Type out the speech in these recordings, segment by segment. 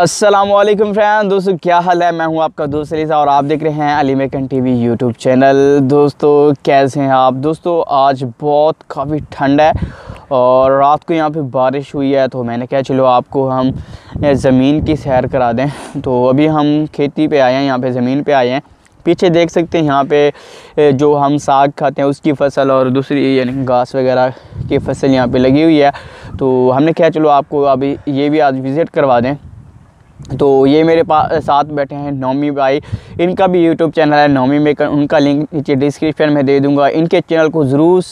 Aslam friend दोस्तों, क्या हाल है? मैं हूँ आपका दोस्त अलीसा और आप देख रहे हैं Ali Mekan T V YouTube channel दोस्तों, कैसे हैं आप? दोस्तों, आज बहुत काफ़ी ठंड है और रात को यहाँ पे बारिश हुई है तो मैंने कहा, चलो आपको हम ज़मीन की सैर करा दें। तो अभी हम खेती पे आए हैं, यहाँ पे ज़मीन पे आए हैं। पीछे देख सकते हैं यहाँ पे जो हम साग खाते हैं, उसकी फ़सल और दूसरी, यानी घास वगैरह की फ़सल यहाँ पे लगी हुई है। तो हमने कहा, चलो आपको अभी ये भी आज विज़िट करवा दें। तो ये मेरे पास साथ बैठे हैं नौमी भाई। इनका भी यूट्यूब चैनल है, नौमी मेकर उनका लिंक नीचे डिस्क्रिप्शन में दे दूँगा। इनके चैनल को ज़रूर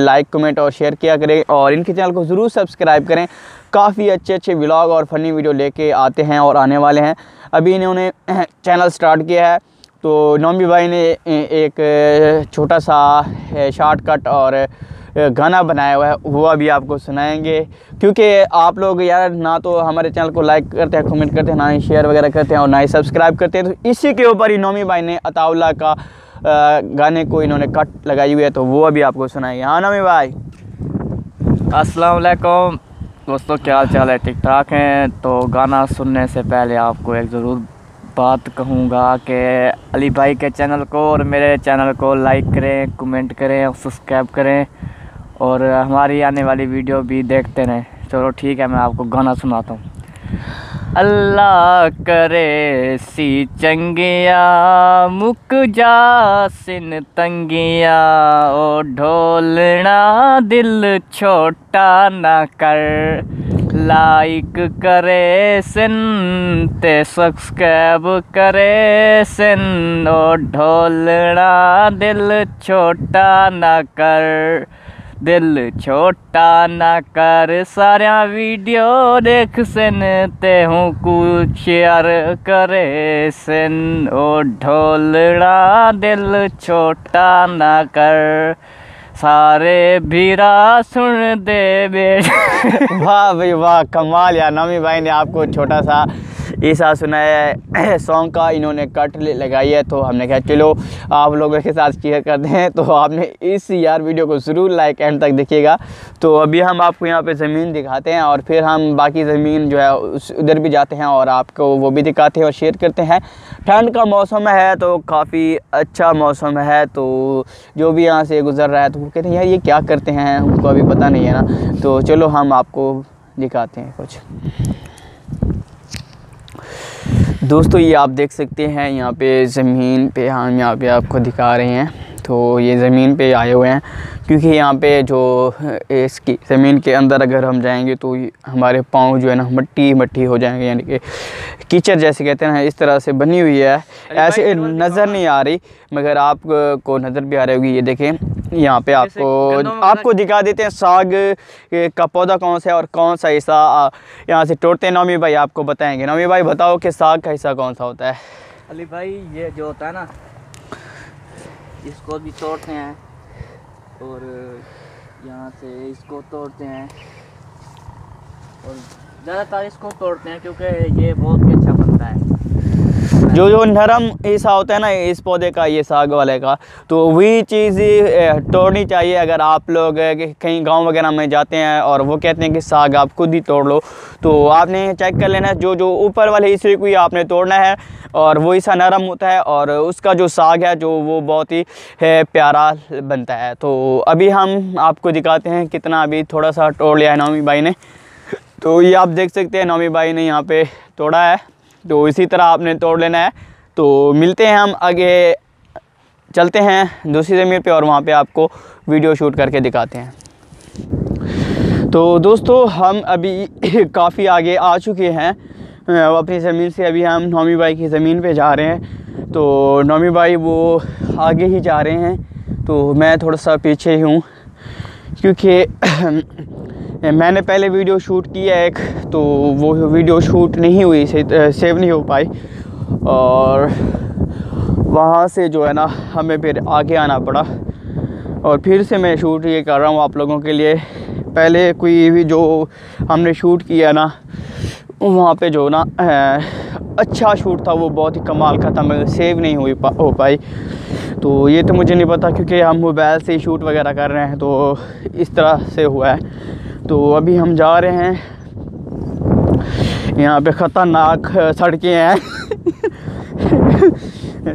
लाइक कमेंट और शेयर किया करें और इनके चैनल को ज़रूर सब्सक्राइब करें। काफ़ी अच्छे अच्छे व्लॉग और फ़नी वीडियो लेके आते हैं और आने वाले हैं। अभी इन्होंने चैनल स्टार्ट किया है। तो नौमी भाई ने एक छोटा सा शॉर्टकट और गाना बनाया हुआ है, वो अभी आपको सुनाएँगे। क्योंकि आप लोग यार ना तो हमारे चैनल को लाइक करते हैं कमेंट करते हैं, ना ही शेयर वगैरह करते हैं और ना ही सब्सक्राइब करते हैं। तो इसी के ऊपर ही नौमी भाई ने अताउल्ला का गाने को इन्होंने कट लगाई हुई है तो वो अभी आपको सुनाएँगे। हाँ नौमी भाई। अस्सलाम वालेकुम। दोस्तों, क्या हाल चाल है? ठीक ठाक हैं? तो गाना सुनने से पहले आपको एक ज़रूर बात कहूँगा कि अली भाई के चैनल को और मेरे चैनल को लाइक करें कमेंट करें और सब्सक्राइब करें। और हमारी आने वाली वीडियो भी देखते रहें। चलो ठीक है, मैं आपको गाना सुनाता हूँ। अल्लाह करे सी चंगिया, मुक जा सिन तंगिया, ओ ढोलना दिल छोटा ना कर। लाइक करे सिन, ते सब्सक्राइब करे सिन, ओ ढोलना दिल छोटा ना कर। दिल छोटा ना कर सारा वीडियो देख सन ते हूँ कुछ शेयर करे, सन ओ ढोलड़ा। दिल छोटा ना कर, सारे भीरा सुन दे वाह भाई वाह, कमाल यार, नमी भाई ने आपको छोटा सा ईसा सुनाया सॉन्ग का इन्होंने कट लगाई है तो हमने कहा, चलो, आप लोगों के साथ शेयर करते हैं तो आपने इस यार वीडियो को ज़रूर लाइक एंड तक देखिएगा। तो अभी हम आपको यहाँ पे ज़मीन दिखाते हैं, और फिर हम बाकी ज़मीन जो है, उस उधर भी जाते हैं, और आपको वो भी दिखाते हैं और शेयर करते हैं। ठंड का मौसम है तो काफ़ी अच्छा मौसम है। तो जो भी यहाँ से गुज़र रहा है तो वो कहते हैं, यार, ये क्या करते हैं? उनको अभी पता नहीं है ना। तो चलो, हम आपको दिखाते हैं कुछ। दोस्तों, ये आप देख सकते हैं, यहाँ पे ज़मीन पे हम यहाँ पे आपको दिखा रहे हैं। तो ये ज़मीन पे आए हुए हैं। क्योंकि यहाँ पे जो इसकी ज़मीन के अंदर अगर हम जाएँगे तो हमारे पाँव जो है ना मट्टी मट्टी हो जाएँगे यानी कि कीचड़ जैसे कहते हैं इस तरह से बनी हुई है। ऐसे नज़र नहीं आ रही मगर आप को नज़र भी आ रही होगी ये देखें यहाँ पे आपको आपको दिखा देते हैं साग का पौधा कौन सा है और कौन सा हिस्सा यहाँ से तोड़ते हैं। नौमी भाई आपको बताएँगे। नौमी भाई बताओ कि साग का हिस्सा कौन सा होता है? अली भाई ये जो होता है ना इसको भी तोड़ते हैं। और यहाँ से इसको तोड़ते हैं। और ज़्यादातर इसको तोड़ते हैं क्योंकि ये बहुत ही अच्छा बनता है। जो जो नरम ऐसा होता है ना इस पौधे का, ये साग वाले का तो वही चीज़ तोड़नी चाहिए। अगर आप लोग कहीं गाँव वगैरह में जाते हैं और वो कहते हैं कि साग आप खुद ही तोड़ लो तो आपने चेक कर लेना जो जो ऊपर वाले हिस्से को ही आपने तोड़ना है और वो ऐसा नरम होता है और उसका जो साग है, जो वो बहुत ही, है, प्यारा बनता है। तो अभी हम आपको दिखाते हैं कितना अभी थोड़ा सा तोड़ लिया है नौमी भाई ने। तो ये आप देख सकते हैं नौमी भाई ने यहाँ पे तोड़ा है। तो इसी तरह आपने तोड़ लेना है। तो मिलते हैं हम आगे। चलते हैं दूसरी ज़मीन पे और वहाँ पे आपको वीडियो शूट करके दिखाते हैं। तो दोस्तों, हम अभी काफ़ी आगे आ चुके हैं। अपनी ज़मीन से अभी हम नौमी भाई की ज़मीन पे जा रहे हैं। तो नौमी भाई वो आगे ही जा रहे हैं। तो मैं थोड़ा सा पीछे ही हूँ, क्योंकि मैंने पहले वीडियो शूट किया एक तो वो वीडियो शूट नहीं हुई सेव नहीं हो पाई। और वहाँ से जो है ना हमें फिर आगे आना पड़ा। और फिर से मैं शूट ये कर रहा हूँ आप लोगों के लिए। पहले कोई भी जो हमने शूट किया ना वहाँ पे जो ना अच्छा शूट था वो बहुत ही कमाल का था मगर सेव नहीं हुई पा, हो पाई। तो ये तो मुझे नहीं पता क्योंकि हम मोबाइल से ही शूट वगैरह कर रहे हैं तो इस तरह से हुआ है। तो अभी हम जा रहे हैं। यहाँ पे ख़तरनाक सड़कें हैं।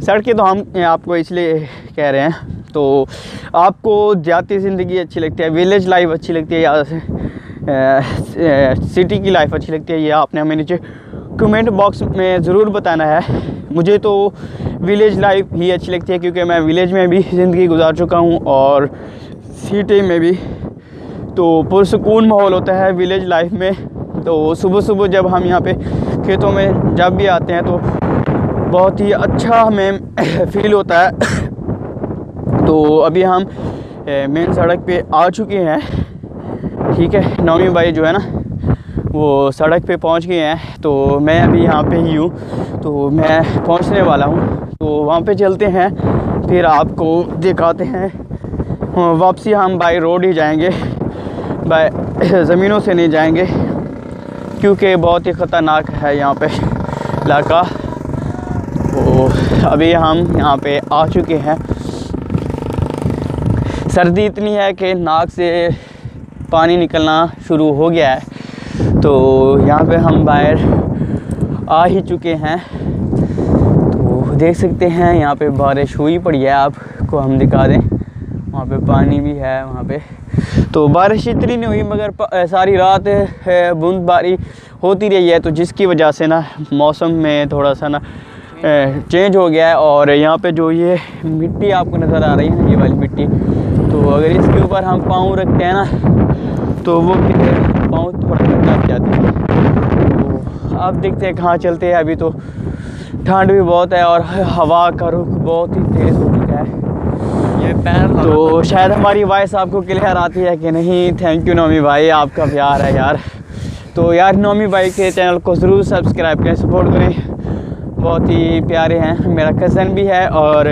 सड़कें तो हम आपको इसलिए कह रहे हैं। तो आपको जाती ज़िंदगी अच्छी लगती है विलेज लाइफ अच्छी लगती है या सिटी की लाइफ अच्छी लगती है, ये आपने हमें नीचे कमेंट बॉक्स में ज़रूर बताना है। मुझे तो विलेज लाइफ ही अच्छी लगती है क्योंकि मैं विलेज में भी ज़िंदगी गुजार चुका हूँ और सिटी में भी। तो पुरसकून माहौल होता है विलेज लाइफ में। तो सुबह सुबह जब हम यहाँ पे खेतों में जब भी आते हैं तो बहुत ही अच्छा हमें फील होता है। तो अभी हम मेन सड़क पे आ चुके हैं। ठीक है नौमी भाई जो है ना, वो सड़क पे पहुँच गए हैं। तो मैं अभी यहाँ पे ही हूँ तो मैं पहुँचने वाला हूँ। तो वहाँ पे चलते हैं, फिर आपको दिखाते हैं। वापसी हम बाई रोड ही जाएँगे। बाय, ज़मीनों से नहीं जाएँगे, क्योंकि बहुत ही ख़तरनाक है यहाँ पे इलाका। तो अभी हम यहाँ पे आ चुके हैं। सर्दी इतनी है कि नाक से पानी निकलना शुरू हो गया है। तो यहाँ पे हम बाहर आ ही चुके हैं। तो देख सकते हैं, यहाँ पे बारिश हुई पड़ी है, आपको हम दिखा दें। वहाँ पे पानी भी है, वहाँ पे। तो बारिश इतनी नहीं हुई, मगर सारी रात बूंदबारी होती रही है। तो जिसकी वजह से ना मौसम में थोड़ा सा ना चेंज हो गया है और यहाँ पे जो ये मिट्टी आपको नज़र आ रही है ना, ये वाली मिट्टी तो अगर इसके ऊपर हम पाँव रखते हैं ना तो वो पाँव थोड़ा ठंडा जाती है। तो आप देखते हैं कहाँ चलते हैं। अभी तो ठंड भी बहुत है और हवा का रुख बहुत ही तेज़ हो चुका है। पैर तो शायद हमारी वॉइस आपको क्लियर आती है कि नहीं। थैंक यू नोमी भाई आपका प्यार है यार। तो यार नोमी भाई के चैनल को ज़रूर सब्सक्राइब करें सपोर्ट करें। बहुत ही प्यारे हैं। मेरा कज़न भी है और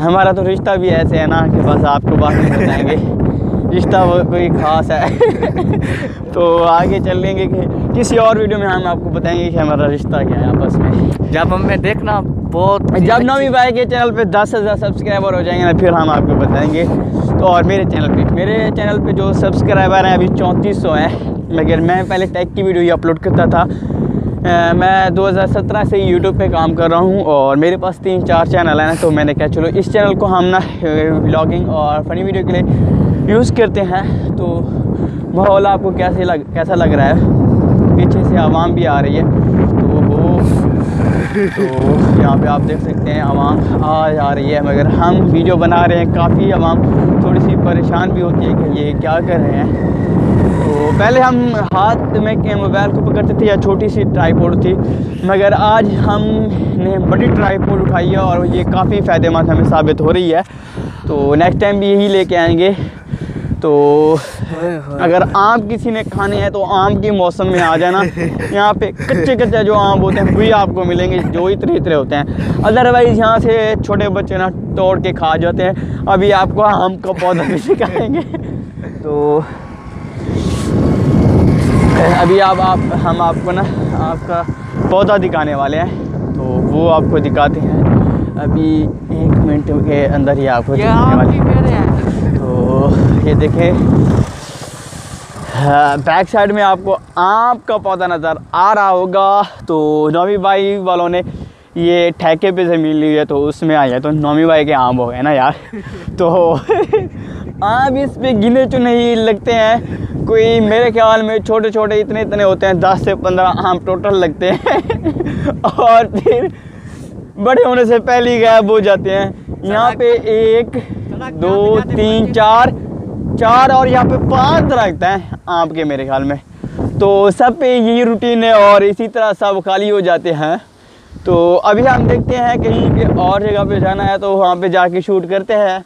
हमारा तो रिश्ता भी ऐसे है ना कि बस आपको बात नहीं बताएँगे। रिश्ता वो कोई ख़ास है। तो आगे चल लेंगे कि किसी और वीडियो में हम आपको बताएँगे कि हमारा रिश्ता क्या है आपस में। जब हमें देखना बहुत जब नवी भाई के चैनल पे दस हज़ार सब्सक्राइबर हो जाएँगे ना फिर हम आपको बताएँगे। तो और मेरे चैनल पे मेरे चैनल पे जो सब्सक्राइबर हैं अभी चौंतीस सौ हैं। मगर मैं पहले टेक की वीडियो ही अपलोड करता था। मैं 2017 से ही यूट्यूब पे काम कर रहा हूँ और मेरे पास तीन चार चैनल हैं तो मैंने कहा चलो इस चैनल को हम ना ब्लॉगिंग और फ़नी वीडियो के लिए यूज़ करते हैं। तो माहौल आपको कैसे लग कैसा लग रहा है? पीछे से आवाम भी आ रही है। तो यहाँ पे आप देख सकते हैं आवाम आ जा रही है, मगर हम वीडियो बना रहे हैं। काफ़ी आवाम थोड़ी सी परेशान भी होती है कि ये क्या कर रहे हैं। तो पहले हम हाथ में मोबाइल को पकड़ते थे, या छोटी सी ट्राईपोड थी, मगर आज हमने बड़ी ट्राईपोड उठाई है और ये काफ़ी फ़ायदेमंद हमें साबित हो रही है। तो नेक्स्ट टाइम भी यही लेके आएँगे। तो अगर आम किसी ने खाने हैं तो आम के मौसम में आ जाना। यहाँ पे कच्चे कच्चे जो आम होते हैं वही आपको मिलेंगे जो इतने इतने होते हैं। अदरवाइज़ यहाँ से छोटे बच्चे ना तोड़ के खा जाते हैं। अभी आपको आम का पौधा भी सिखाएँगे तो अभी आप आप हम आपको ना आपका पौधा दिखाने वाले हैं। तो वो आपको दिखाते हैं। अभी एक मिनट के अंदर ही आपको दिखाने वाले हैं। ये देखें बैक साइड में आपको आम का पौधा नज़र आ रहा होगा। तो नौवी भाई वालों ने ये ठेके पे ज़मीन ली है तो उसमें आई है। तो नौमी भाई के आम हो गए ना यार। तो आम इस पे गिने चुने ही लगते हैं। कोई मेरे ख्याल में छोटे छोटे इतने इतने होते हैं दस से पंद्रह आम टोटल लगते हैं। और फिर बड़े होने से पहले ही गायब हो जाते हैं। यहाँ पे एक दो तीन चार चार और यहाँ पे पाँच दरख्त हैं आम के मेरे ख्याल में। तो सब पे यही रूटीन है और इसी तरह सब खाली हो जाते हैं। तो अभी हम देखते हैं कहीं के और जगह पे जाना है तो वहाँ पे जाके शूट करते हैं।